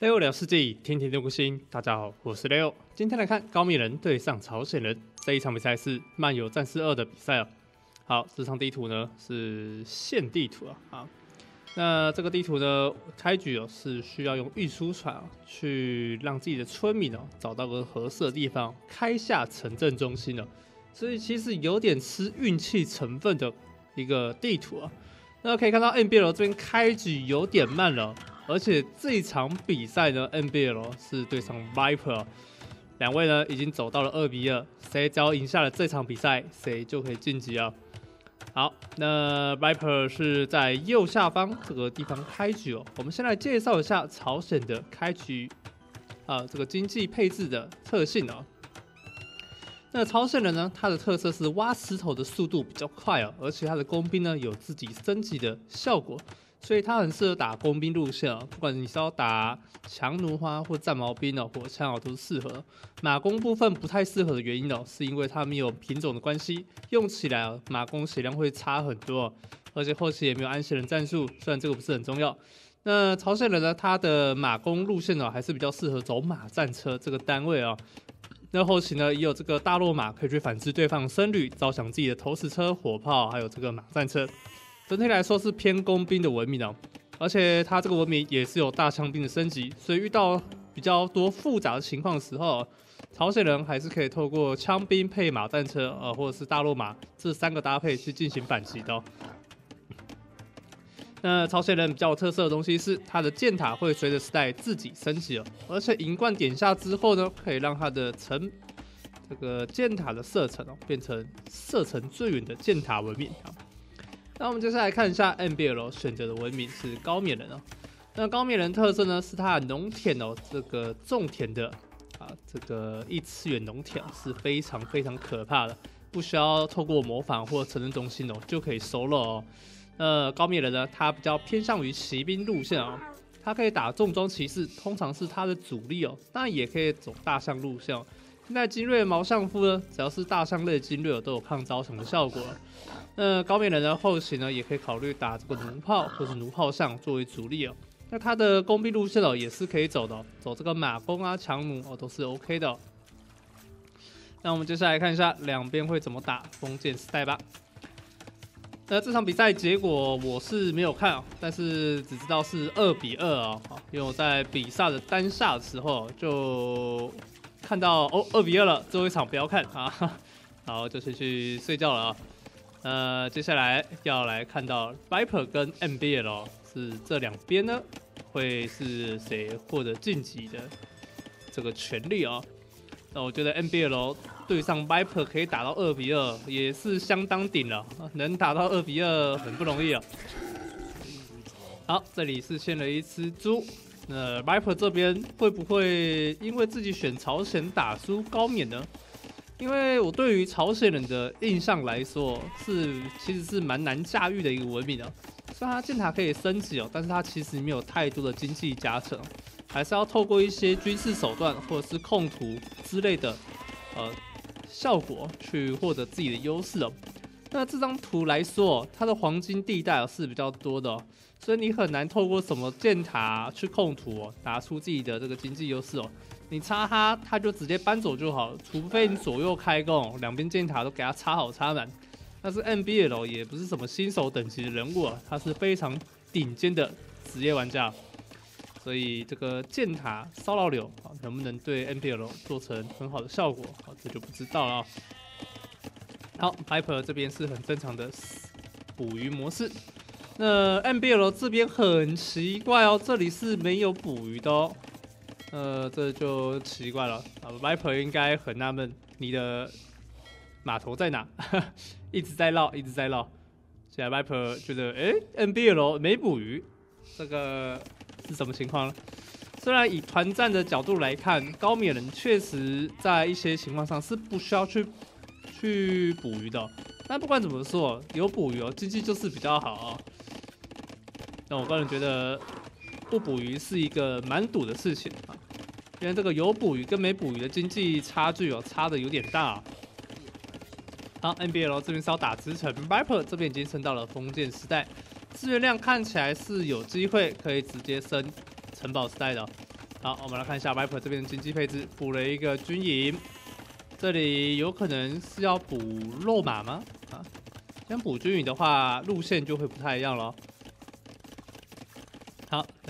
六聊世纪，天天都更新。大家好，我是六。今天来看高密人对上朝鲜人这一场比赛是漫游战士二的比赛哦。好，这场地图呢是线地图啊。好，那这个地图呢，开局哦是需要用运输船啊去让自己的村民哦找到个合适的地方开下城镇中心哦。所以其实有点吃运气成分的一个地图啊。那可以看到 NBL 这边开局有点慢了。而且这场比赛呢，NBL 是对上 Viper，两位呢已经走到了二比二，谁只要赢下了这场比赛，谁就可以晋级啊。好，那 Viper 是在右下方这个地方开局哦。我们先来介绍一下朝鲜的开局啊，这个经济配置的特性哦。那朝鲜人呢，他的特色是挖石头的速度比较快哦，而且他的工兵呢有自己升级的效果。所以它很适合打工兵路线哦，不管你是要打强弩花或战矛兵哦，火枪哦都是适合。马弓部分不太适合的原因哦，是因为它没有品种的关系，用起来哦马弓血量会差很多，而且后期也没有安息人战术，虽然这个不是很重要。那朝鲜人呢，他的马弓路线哦还是比较适合走马战车这个单位哦。那后期呢也有这个大落马可以去反制对方僧侣，招降自己的投石车、火炮，还有这个马战车。整体来说是偏工兵的文明哦，而且它这个文明也是有大枪兵的升级，所以遇到比较多复杂的情况的时候，朝鲜人还是可以透过枪兵配马战车，呃，或者是大落马这三个搭配去进行反击的。那朝鲜人比较有特色的东西是，它的箭塔会随着时代自己升级哦，而且银冠点下之后呢，可以让它的城这个箭塔的射程哦，变成射程最远的箭塔文明。那我们接下来看一下 NBL 选择的文明是高棉人哦。那高棉人特色呢是它的农田哦，这个种田的啊，这个异次元农田是非常非常可怕的，不需要透过模仿或城镇中心哦就可以收了哦。那高棉人呢，他比较偏向于骑兵路线哦，他可以打重装骑士，通常是他的主力哦，当然也可以走大象路线。哦在精锐毛相夫呢，只要是大象类精锐都有抗招降的效果。那高棉人的后期呢，也可以考虑打这个弩炮或是弩炮上作为主力哦。那他的工兵路线哦，也是可以走的，走这个马弓啊、强弩哦，都是 OK 的。那我们接下来看一下两边会怎么打封建时代吧。那这场比赛结果我是没有看，但是只知道是二比二啊，因为我在比赛的当下的时候就。看到哦，二比二了，最后一场不要看啊，然后就先去睡觉了啊。呃，接下来要来看到 Viper 跟 NBL 是这两边呢，会是谁获得晋级的这个权利啊？那我觉得 NBL 对上 Viper 可以打到二比二，也是相当顶了，能打到二比二很不容易啊。好，这里是献了一只猪。那 Viper 这边会不会因为自己选朝鲜打输高冕呢？因为我对于朝鲜人的印象来说，是其实是蛮难驾驭的一个文明啊。虽然它箭塔可以升级哦，但是它其实没有太多的经济加成，还是要透过一些军事手段或者是控图之类的呃效果去获得自己的优势哦。那这张图来说，它的黄金地带是比较多的。所以你很难透过什么箭塔去控图哦，打出自己的这个经济优势哦。你插它，它就直接搬走就好。除非你左右开弓，两边箭塔都给它插好插满。但是 NBL 也不是什么新手等级的人物啊，他是非常顶尖的职业玩家。所以这个箭塔骚扰流啊，能不能对 NBL 做成很好的效果啊，这就不知道了。好，Piper 这边是很正常的捕鱼模式。那 NBL 这边很奇怪哦，这里是没有捕鱼的哦，呃，这就奇怪了啊。Viper 应该很纳闷，你的码头在哪？一直在绕，一直在绕。现在 Viper 觉得，哎，NBL 没捕鱼，这个是什么情况呢？虽然以团战的角度来看，高冕人确实在一些情况上是不需要去去捕鱼的，但不管怎么说，有捕鱼哦，经济就是比较好啊。那我个人觉得，不捕鱼是一个蛮赌的事情啊，因为这个有捕鱼跟没捕鱼的经济差距哦，差的有点大。好，NBL 这边是要打支城，Viper 这边已经升到了封建时代，资源量看起来是有机会可以直接升城堡时代的，好，我们来看一下 Viper 这边的经济配置，补了一个军营，这里有可能是要补肉马吗？啊，先补军营的话，路线就会不太一样了。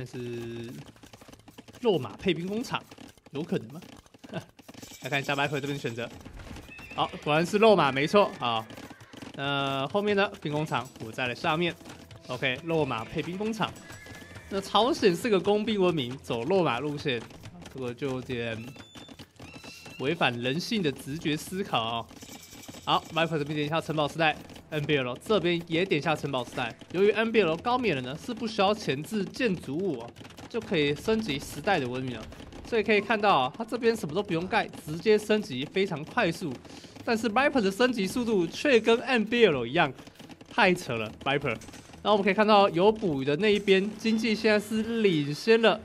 但是肉马配兵工厂有可能吗？来看一下 Viper 这边的选择，好，果然是肉马，没错啊。那后面呢兵工厂补在了上面，OK，肉马配兵工厂。那朝鲜是个工兵文明，走落马路线，这个就有点违反人性的直觉思考。好，Viper 这边点一下城堡时代，NBL 这边也点下城堡时代。由于 NBL 高免了呢是不需要前置建筑物就可以升级时代的文明了，所以可以看到啊它这边什么都不用盖，直接升级非常快速。但是 Viper 的升级速度却跟 NBL 一样，太扯了，Viper。那我们可以看到，有捕鱼的那一边经济现在是领先了，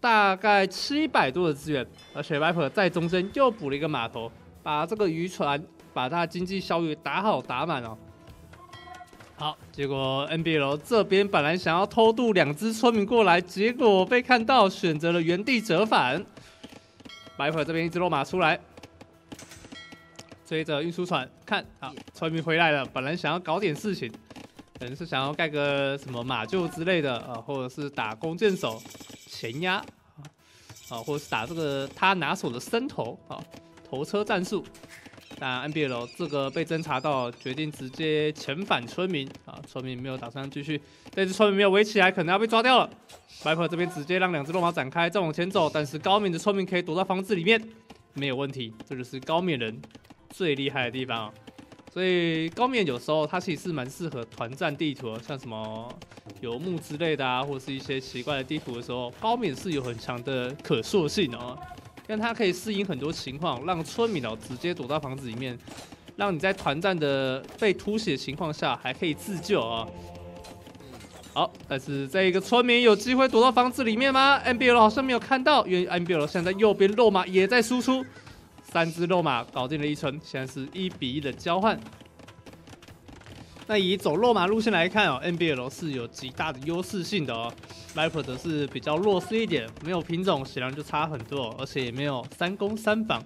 大概七百多的资源，而且 Viper 在中间又补了一个码头，把这个渔船把它经济效益打好打满哦。好，结果 NBL 这边本来想要偷渡两只村民过来，结果被看到，选择了原地折返。Viper 这边一只落马出来，追着运输船看，好，村民回来了，本来想要搞点事情。可能是想要盖个什么马厩之类的啊，或者是打弓箭手前压啊，或者是打这个他拿手的伸头啊，头车战术。但 NBL 这个被侦查到，决定直接遣返村民啊，村民没有打算继续，这只村民没有围起来，可能要被抓掉了。白婆这边直接让两只落马展开，再往前走，但是高敏的村民可以躲到房子里面，没有问题，这就是高敏人最厉害的地方啊。所以高敏有时候它其实是蛮适合团战地图，像什么游牧之类的啊，或是一些奇怪的地图的时候，高敏是有很强的可塑性哦，因为它可以适应很多情况，让村民哦直接躲到房子里面，让你在团战的被突袭的情况下还可以自救啊。好，但是这一个村民有机会躲到房子里面吗？NBL 好像没有看到，因为 NBL 现在右边肉马也在输出。三只肉马搞定了一村，现在是一比一的交换。那以走肉马路线来看哦，NBL 是有极大的优势性的哦，Viper 则是比较弱势一点，没有品种显然就差很多，而且也没有三攻三防。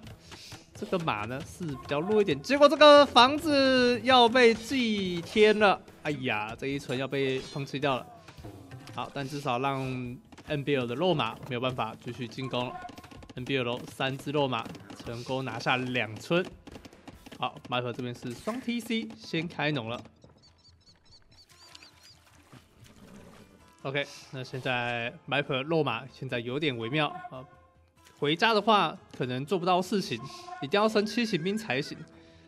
这个马呢是比较弱一点，结果这个房子要被祭天了，哎呀，这一村要被放弃掉了。好，但至少让 NBL 的肉马没有办法继续进攻了。NBL 三只肉马。成功拿下两村，好，麦克这边是双 TC 先开农了。OK，那现在麦克落马现在有点微妙啊，回家的话可能做不到事情，一定要升七骑兵才行。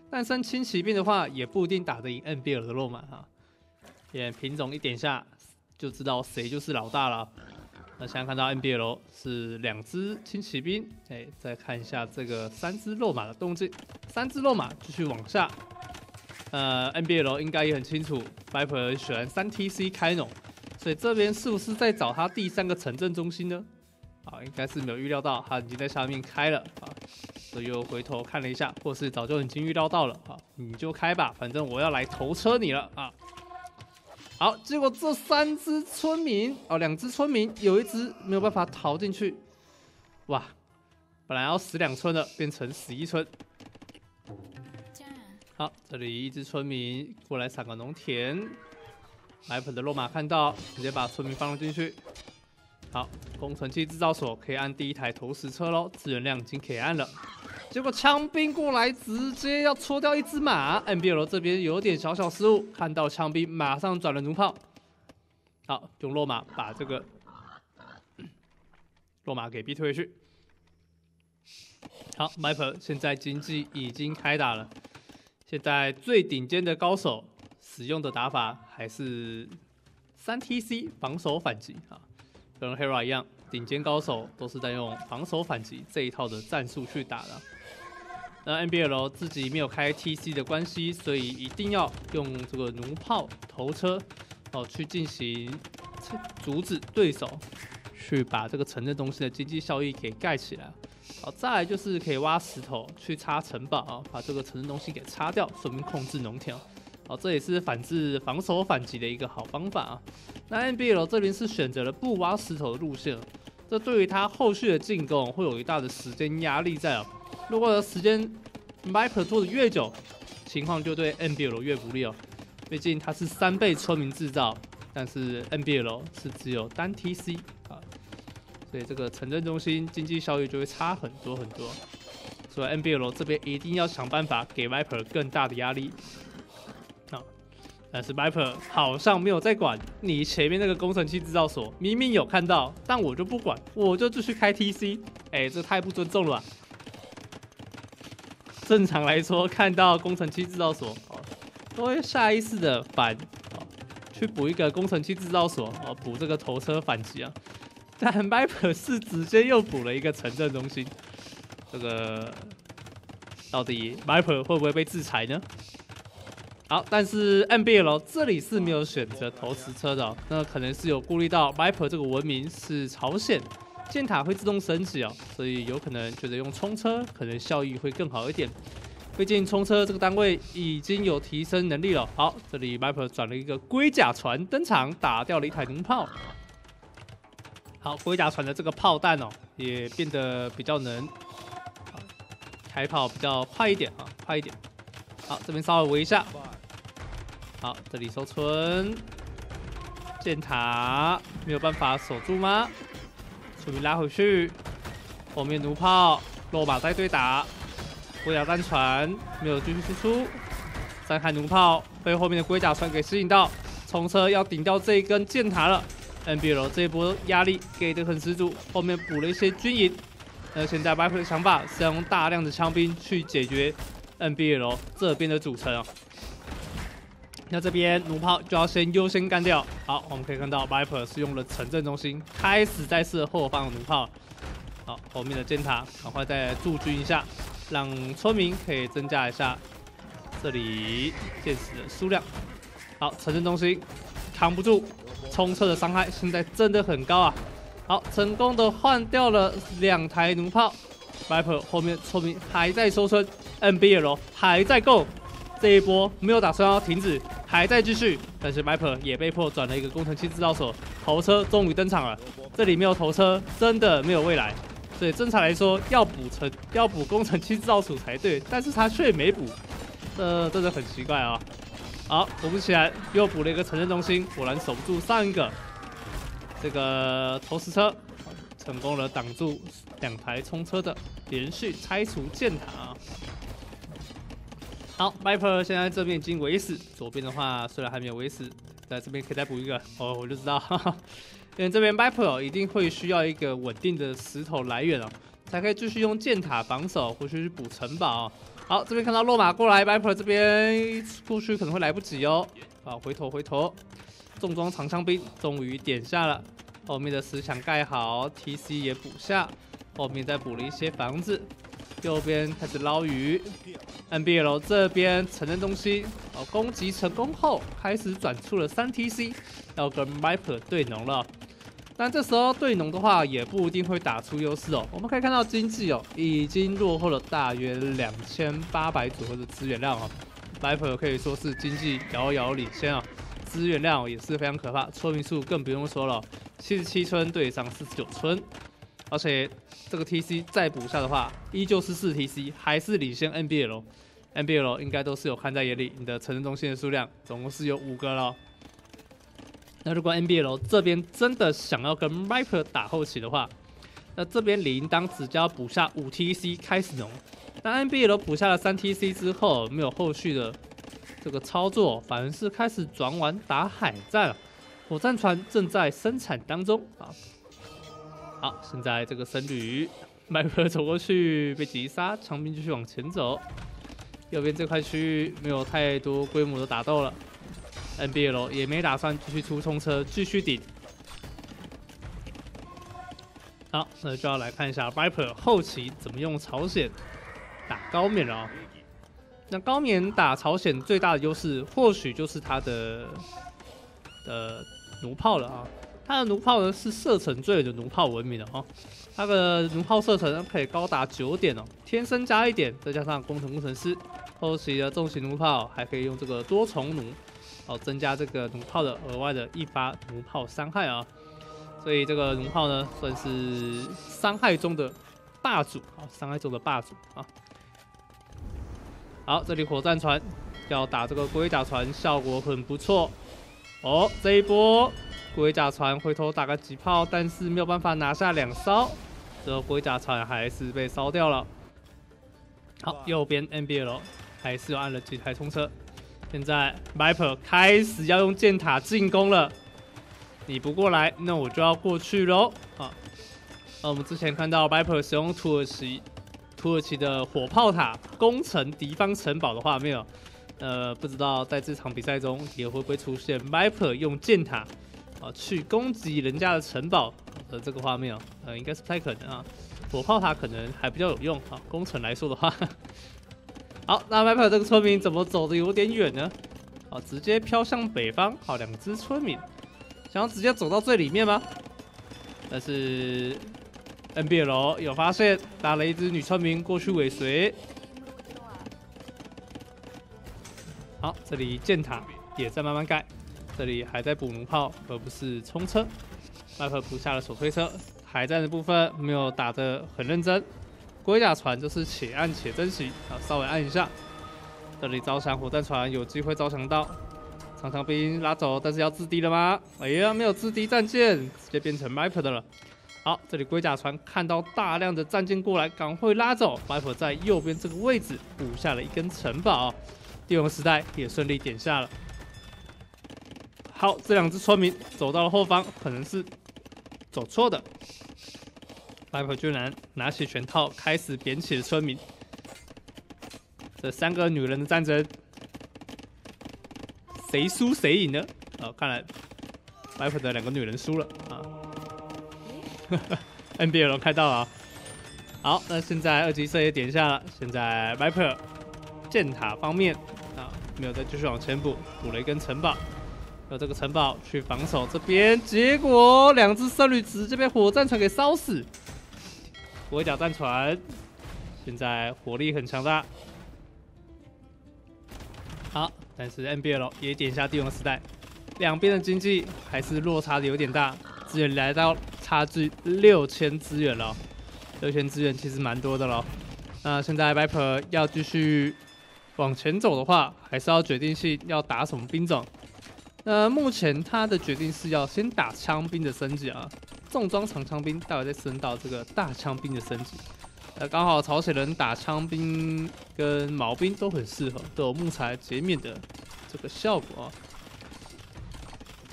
但升轻骑兵的话也不一定打得赢 NBL 的落马哈。点品种一点下就知道谁就是老大了。那现在看到 NBL 是两只轻骑兵，哎，再看一下这个三只肉马的动静，三只肉马继续往下。呃，NBL 应该也很清楚，Viper 选三 TC 开农，所以这边是不是在找他第三个城镇中心呢？啊，应该是没有预料到他已经在下面开了啊，所以又回头看了一下，或是早就已经预料到了啊，你就开吧，反正我要来投车你了啊。好，结果这三只村民哦，两只村民有一只没有办法逃进去，哇！本来要死两村的，变成死一村。好，这里一只村民过来铲个农田，来盆的落马看到，直接把村民放了进去。好，工程器制造所可以按第一台投石车喽，资源量已经可以按了。结果枪兵过来，直接要戳掉一只马。NBL 这边有点小小失误，看到枪兵马上转了弩炮。好，用落马把这个 落马给逼退回去。好，Map 现在经济已经开打了。现在最顶尖的高手使用的打法还是三 TC 防守反击啊，跟 Hera 一样，顶尖高手都是在用防守反击这一套的战术去打的。那 NBL 自己没有开 TC 的关系，所以一定要用这个弩炮头车哦去进行阻止对手去把这个城镇东西的经济效益给盖起来。好，再来就是可以挖石头去插城堡啊，把这个城镇东西给插掉，顺便控制农田。好，这也是反制防守反击的一个好方法啊。那 NBL 这边是选择了不挖石头的路线。这对于他后续的进攻会有一大的时间压力在啊。如果时间 Viper 做的越久，情况就对 NBL 越不利哦。毕竟它是三倍村民制造，但是 NBL 是只有单 TC 啊，所以这个城镇中心经济效益就会差很多很多。所以 NBL 这边一定要想办法给 Viper 更大的压力。但是 Viper 好像没有在管你前面那个工程器制造所，明明有看到，但我就不管，我就继续开 TC。哎，这太不尊重了。正常来说，看到工程器制造所，哦，都会下意识的反，哦，去补一个工程器制造所，哦，补这个头车反击啊。但 Viper 是直接又补了一个城镇中心，这个到底 Viper 会不会被制裁呢？好，但是 NBL 这里是没有选择投石车的，那可能是有顾虑到 Viper 这个文明是朝鲜，箭塔会自动升级哦，所以有可能觉得用冲车可能效益会更好一点。毕竟冲车这个单位已经有提升能力了。好，这里 Viper 转了一个龟甲船登场，打掉了一台农炮。好，龟甲船的这个炮弹哦，也变得比较能开炮比较快一点啊，快一点。好，这边稍微围一下。好，这里收村，箭塔没有办法守住吗？村民拉回去，后面弩炮、落马在对打，龟甲战船没有继续输出，再看弩炮被后面的龟甲船给吸引到，冲车要顶掉这一根箭塔了。NBL 这一波压力给的很十足，后面补了一些军营。那现在 Viper 的想法是用大量的枪兵去解决 NBL 这边的组成啊。那这边弩炮就要先优先干掉。好，我们可以看到 Viper 是用了城镇中心，开始在射后方弩炮。好，后面的箭塔赶快再驻军一下，让村民可以增加一下这里箭矢的数量。好，城镇中心扛不住，冲车的伤害现在真的很高啊。好，成功的换掉了两台弩炮。Viper 后面村民还在收村，NBL 还在够。这一波没有打算要停止，还在继续，但是 Viper 也被迫转了一个工程器制造所，头车终于登场了。这里没有头车，真的没有未来。所以正常来说要补成要补工程器制造所才对，但是他却没补，这真的很奇怪啊。好，果不其然又补了一个城镇中心，果然守不住上一个这个投石车，成功了挡住两台冲车的连续拆除箭塔啊。好，Viper 现在这边已经围死，左边的话虽然还没有围死，在这边可以再补一个哦，我就知道，哈哈因为这边 Viper 一定会需要一个稳定的石头来源哦，才可以继续用箭塔防守，或许去补城堡。好，这边看到落马过来，Viper 这边过去可能会来不及哦。好，回头回头，重装长枪兵终于点下了，后面的石墙盖好，TC 也补下，后面再补了一些房子。右边开始捞鱼，NBL 这边承认东西哦，攻击成功后开始转出了三 TC，要跟 Viper 对农了。但这时候对农的话也不一定会打出优势哦。我们可以看到经济哦已经落后了大约两千八百左右的资源量哦，Viper 可以说是经济遥遥领先啊，资源量也是非常可怕，村民数更不用说了，七十七村对上四十九村。而且这个 TC 再补下的话，依旧是四 TC，还是领先 NBL，NBL 应该都是有看在眼里。你的城镇中心的数量总共是有五个了。那如果 NBL 这边真的想要跟 Viper 打后期的话，那这边理应当只要补下五 TC 开始农。那 NBL 补下了三 TC 之后，没有后续的这个操作，反而是开始转弯打海战了。火战船正在生产当中啊。好，现在这个僧侣麦克走过去被击杀，长兵继续往前走。右边这块区域没有太多规模的打斗了，NBL 也没打算继续出冲车继续顶。好，那就要来看一下 Viper 后期怎么用朝鲜打高棉了。那高棉打朝鲜最大的优势，或许就是它的的弩炮了啊。它的弩炮呢是射程最远的弩炮文明的哦，它的弩炮射程可以高达九点哦，天生加一点，再加上工程工程师后期的重型弩炮，还可以用这个多重弩哦，增加这个弩炮的额外的一发弩炮伤害啊。所以这个弩炮呢，算是伤害中的霸主啊，伤害中的霸主啊。好，这里火战船要打这个龟甲船，效果很不错哦。这一波龟甲船回头打个几炮，但是没有办法拿下两艘，这个龟甲船还是被烧掉了。好，右边 NBL 还是按了几台冲车，现在 Viper 开始要用箭塔进攻了。你不过来，那我就要过去喽。啊，那我们之前看到 Viper 使用土耳其。土耳其的火炮塔攻城敌方城堡的画面哦，呃，不知道在这场比赛中也会不会出现 Viper 用箭塔啊去攻击人家的城堡的这个画面哦，呃，应该是不太可能啊，火炮塔可能还比较有用啊，攻城来说的话。好，那 Viper 这个村民怎么走的有点远呢？好，直接飘向北方。好，两只村民想要直接走到最里面吗？但是。NBL 有发现，打了一只女村民过去尾随。好，这里建塔也在慢慢盖，这里还在补弩炮，而不是冲车。麦克补下了手推车，海战的部分没有打得很认真。龟甲船就是且按且珍惜，啊，稍微按一下。这里招降火战船有机会招降到，长枪兵拉走，但是要自敌了吗？哎呀，没有自敌战舰，直接变成 Viper 的了。好，这里龟甲船看到大量的战舰过来，赶快拉走。Viper 在右边这个位置补下了一根城堡，帝王时代也顺利点下了。好，这两只村民走到了后方，可能是走错的。Viper 居然拿起拳套开始扁起了村民。这三个女人的战争，谁输谁赢呢？哦，看来 Viper 的两个女人输了啊。NBL 开到了，好，那现在二级射也点下了。现在 Viper 箭塔方面啊，没有再继续往前补，补了一根城堡，用这个城堡去防守这边。结果两只圣女直接被火战船给烧死。围甲战船现在火力很强大，好，但是 NBL 也点一下帝王时代，两边的经济还是落差的有点大，资源来到。差距六千资源了，六千资源其实蛮多的了。那现在 Viper 要继续往前走的话，还是要决定性要打什么兵种。那目前他的决定是要先打枪兵的升级啊，重装长枪兵，待会再升到这个大枪兵的升级。呃，刚好朝鲜人打枪兵跟毛兵都很适合，都有木材截面的这个效果啊。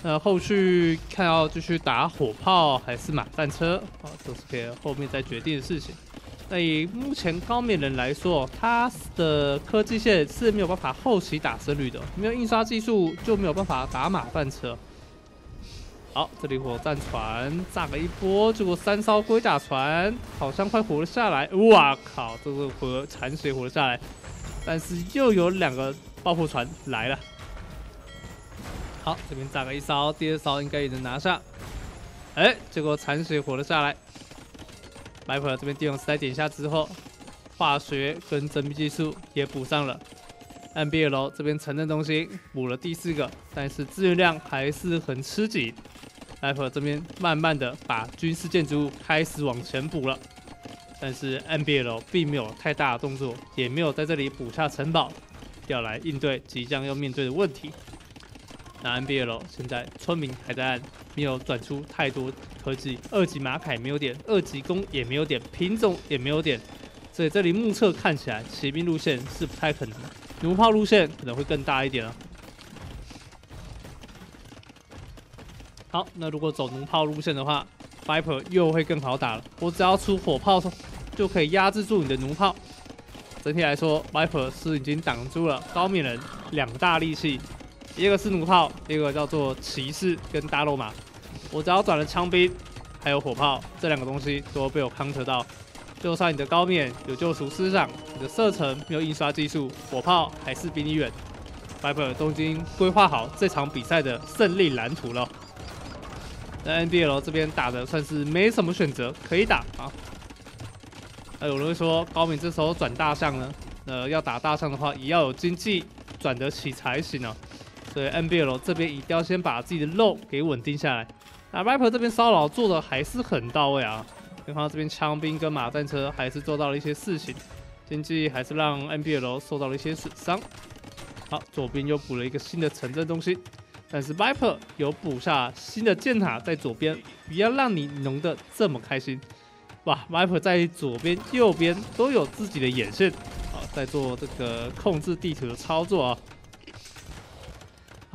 那后续看要继续打火炮还是马战车啊，都是可以后面再决定的事情。那以目前高棉人来说，他的科技线是没有办法后期打僧侣的，没有印刷技术就没有办法打马战车。好，这里火战船炸了一波，结果三艘龟甲船好像快活了下来。哇靠，这个活残血活了下来，但是又有两个爆破船来了。好，这边炸了一艘，第二艘应该也能拿下。哎，结果残血活了下来。白普这边帝王时代点下之后，化学跟真秘技术也补上了。NBL 这边城镇中心补了第四个，但是资源量还是很吃紧。白普这边慢慢的把军事建筑物开始往前补了，但是 NBL 并没有太大的动作，也没有在这里补下城堡，要来应对即将要面对的问题。那 NBL 现在村民还在按，没有转出太多科技，二级马凯没有点，二级弓也没有点，品种也没有点，所以这里目测看起来骑兵路线是不太可能，弩炮路线可能会更大一点了。好，那如果走弩炮路线的话，Viper 又会更好打了，我只要出火炮就可以压制住你的弩炮。整体来说，Viper 是已经挡住了高敏人两大利器。一个是弩炮，一个叫做骑士跟大肉马。我只要转了枪兵，还有火炮这两个东西都被我 counter 到。就算你的高面有救赎思想，你的射程没有印刷技术，火炮还是比你远。Viper 都已经规划好这场比赛的胜利蓝图了。那 NBL 这边打的算是没什么选择可以打啊。那有人会说高敏这时候转大象呢？呃，要打大象的话，也要有经济转得起才行啊。所以 NBL 这边一定要先把自己的肉给稳定下来。那 Viper 这边骚扰做的还是很到位啊，可以看到这边枪兵跟马战车还是做到了一些事情，经济还是让 NBL 受到了一些损伤。好，左边又补了一个新的城镇中心，但是 Viper 有补下新的箭塔在左边，不要让你浓得这么开心。哇，Viper 在左边、右边都有自己的眼线，好，在做这个控制地图的操作啊。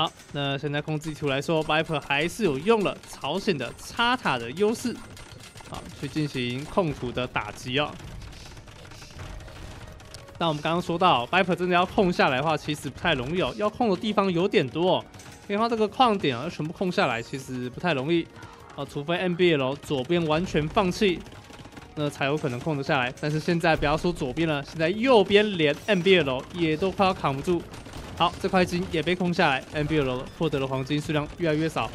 好，那现在控制地图来说，Viper 还是有用了朝鲜的插塔的优势，好，去进行控图的打击啊。那我们刚刚说到，Viper 真的要控下来的话，其实不太容易哦，要控的地方有点多，哦因为它这个矿点啊，全部控下来其实不太容易啊，除非 NBL 左边完全放弃。那才有可能控得下来，但是现在不要说左边了，现在右边连 NBL 也都快要扛不住。好，这块金也被空下来，NBL 获得了黄金数量越来越少。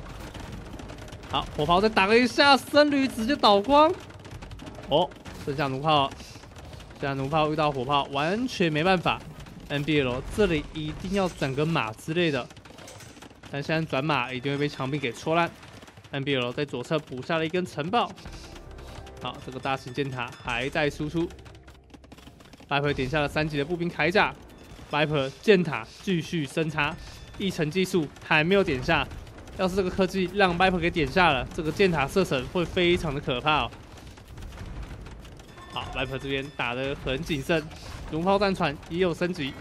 好，火炮再打了一下，僧侣直接倒光。哦，剩下弩炮，现在弩炮遇到火炮完全没办法。NBL 这里一定要转个马之类的，但现在转马一定会被枪兵给戳烂。NBL 在左侧补下了一根城堡。好，这个大型箭塔还在输出。Viper 点下了三级的步兵铠甲，Viper 箭塔继续升差，一层技术还没有点下。要是这个科技让 Viper 给点下了，这个箭塔射程会非常的可怕哦。好，Viper 这边打的很谨慎，龙炮战船也有升级，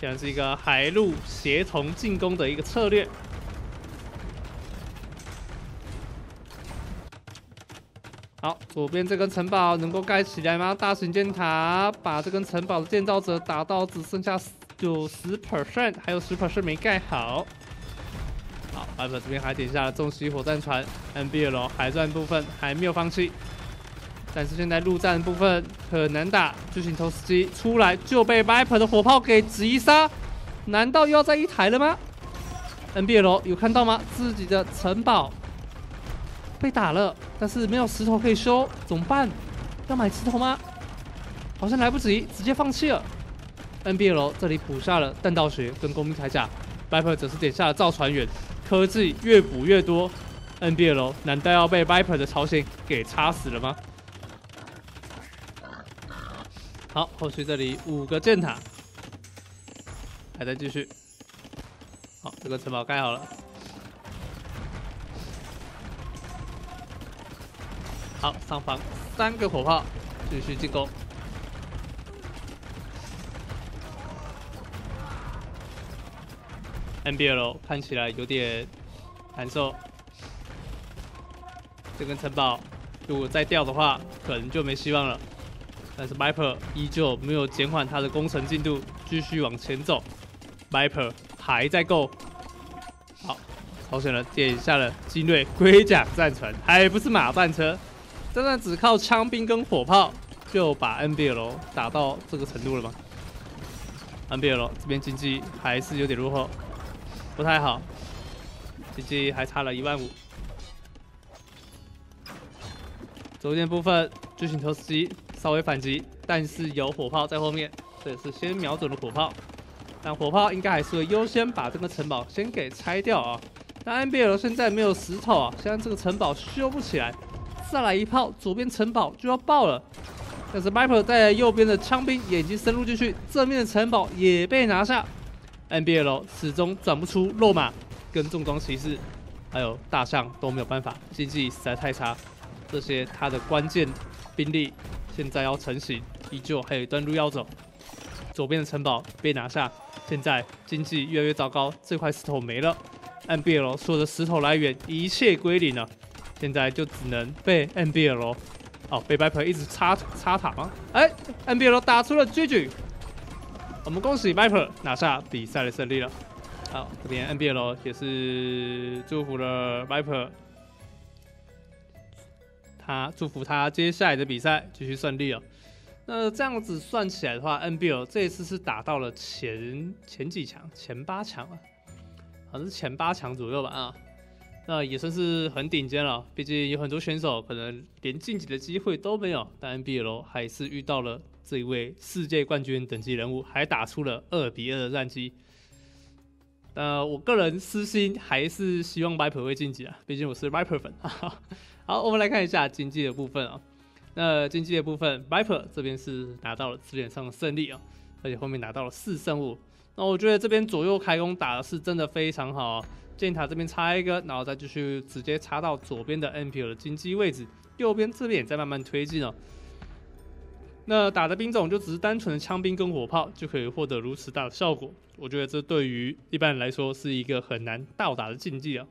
现在是一个海陆协同进攻的一个策略。好，左边这根城堡能够盖起来吗？大型箭塔把这根城堡的建造者打到只剩下九十 percent，还有十 percent 没盖好。好，Viper 这边还点下了重袭火战船，NBL 海战部分还没有放弃，但是现在陆战部分很难打，巨型投石机出来就被 Viper 的火炮给击杀，难道又要再一台了吗？NBL 有看到吗？自己的城堡。被打了，但是没有石头可以修，怎么办？要买石头吗？好像来不及，直接放弃了。NBL 这里补下了弹道学跟工兵铠甲，Viper 则是点下了造船员，科技越补越多。NBL 难道要被 Viper 的朝鲜给插死了吗？好，后续这里五个箭塔还在继续。好，这个城堡盖好了。好，上方三个火炮继续进攻。NBL 看起来有点难受，这根城堡如果再掉的话，可能就没希望了。但是 Viper 依旧没有减缓他的攻城进度，继续往前走。Viper 还在够。好，朝鲜人点下了精锐龟甲战船，还不是马战车。真的只靠枪兵跟火炮就把 NBL 打到这个程度了吗？NBL 这边经济还是有点落后，不太好，经济还差了一万五。左边部分巨型投石机稍微反击，但是有火炮在后面，这也是先瞄准了火炮，但火炮应该还是会优先把这个城堡先给拆掉啊。但 NBL 现在没有石头啊，现在这个城堡修不起来。再来一炮，左边城堡就要爆了。但是 Viper 在右边的枪兵也已经深入进去，正面的城堡也被拿下。NBL 始终转不出落马，跟重装骑士还有大象都没有办法，经济实在太差。这些他的关键兵力现在要成型，依旧还有一段路要走。左边的城堡被拿下，现在经济越来越糟糕，这块石头没了，NBL 所有的石头来源一切归零了。现在就只能被 NBL 哦，被 Viper 一直插插塔吗？哎，NBL 打出了 GG，我们恭喜 Viper 拿下比赛的胜利了。好，这边 NBL 也是祝福了 Viper，他祝福他接下来的比赛继续顺利哦。那这样子算起来的话，NBL 这一次是打到了前前几强，前八强啊，好像是前八强左右吧啊。那也算是很顶尖了，毕竟有很多选手可能连晋级的机会都没有，但 NBL 还是遇到了这一位世界冠军等级人物，还打出了二比二的战绩。那，我个人私心还是希望 Viper 会晋级啊，毕竟我是 Viper 粉。好，我们来看一下经济的部分啊。那经济的部分，Viper 这边是拿到了资源上的胜利啊，而且后面拿到了四胜五。那我觉得这边左右开弓打的是真的非常好，箭塔这边插一个，然后再继续直接插到左边的 n p l 的经济位置，右边这边也在慢慢推进哦。那打的兵种就只是单纯的枪兵跟火炮就可以获得如此大的效果，我觉得这对于一般人来说是一个很难到达的境界啊。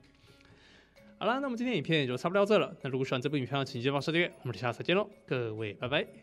好了，那么今天影片也就差不多到这了。那如果喜欢这部影片，请记得帮手订阅，我们下次再见喽，各位拜拜。